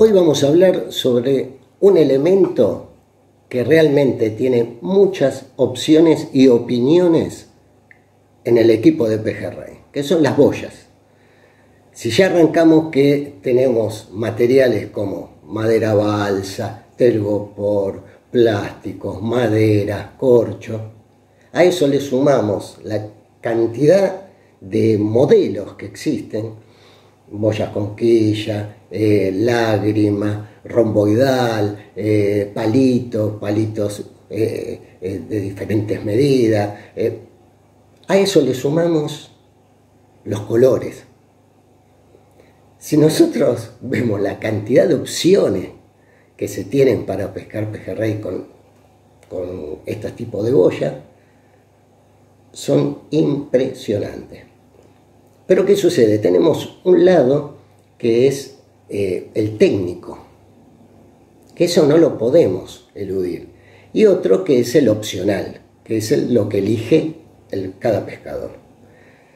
Hoy vamos a hablar sobre un elemento que realmente tiene muchas opciones y opiniones en el equipo de Pejerrey, que son las boyas. Si ya arrancamos que tenemos materiales como madera balsa, telgopor, plásticos, madera, corcho, a eso le sumamos la cantidad de modelos que existen, boyas con quilla, eh, lágrima, romboidal, eh, palitos, palitos eh, de diferentes medidas. a eso le sumamos los colores. Si nosotros vemos la cantidad de opciones que se tienen para pescar pejerrey con, con este tipo de boya, son impresionantes. Pero ¿qué sucede? Tenemos un lado que es eh, el técnico, que eso no lo podemos eludir, y otro que es el opcional, que es lo que elige cada pescador.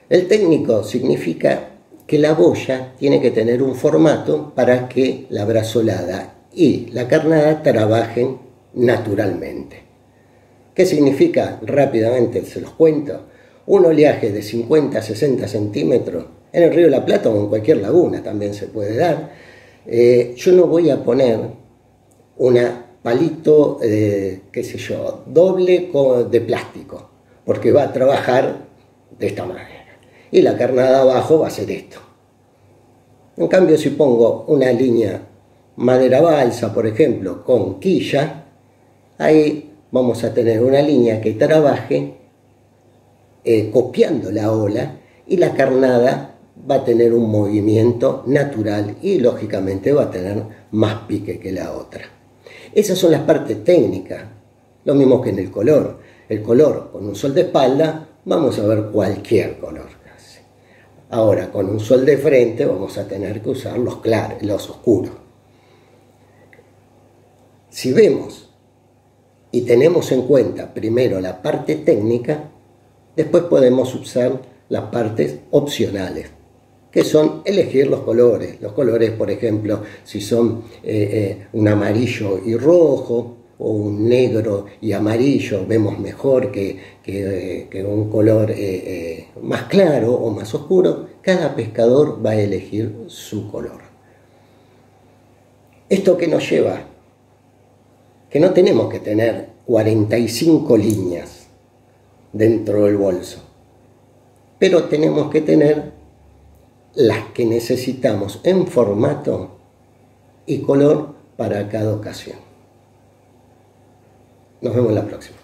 El técnico significa que la boya tiene que tener un formato para que la brazolada y la carnada trabajen naturalmente. ¿Qué significa? Rápidamente se los cuento un oleaje de 50 a 60 centímetros en el río de la Plata o en cualquier laguna también se puede dar, eh, yo no voy a poner una palito, eh, qué sé yo, doble de plástico, porque va a trabajar de esta manera. Y la carnada abajo va a ser esto. En cambio, si pongo una línea madera balsa, por ejemplo, con quilla, ahí vamos a tener una línea que trabaje eh, copiando la ola y la carnada va a tener un movimiento natural y lógicamente va a tener más pique que la otra. Esas son las partes técnicas, lo mismo que en el color. El color con un sol de espalda vamos a ver cualquier color. Ahora con un sol de frente vamos a tener que usar los claros, los oscuros. Si vemos y tenemos en cuenta primero la parte técnica, Después podemos usar las partes opcionales, que son elegir los colores. Los colores, por ejemplo, si son eh, eh, un amarillo y rojo o un negro y amarillo, vemos mejor que, que un color eh, más claro o más oscuro. Cada pescador va a elegir su color. ¿Esto qué nos lleva? Que no tenemos que tener 45 líneas dentro del bolso. Pero tenemos que tener las que necesitamos en formato y color para cada ocasión. Nos vemos la próxima.